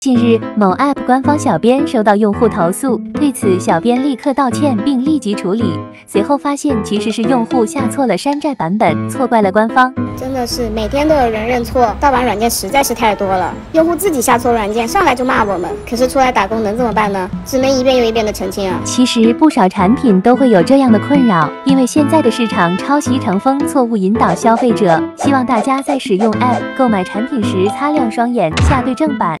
近日某 app 官方小编收到用户投诉对此小编立刻道歉并立即处理随后发现其实是用户下错了山寨版本错怪了官方。真的是每天都有人认错盗版软件实在是太多了用户自己下错软件上来就骂我们可是出来打工能怎么办呢？只能一遍又一遍的澄清啊。其实不少产品都会有这样的困扰因为现在的市场抄袭成风错误引导消费者希望大家在使用 app 购买产品时擦亮双眼下对正版。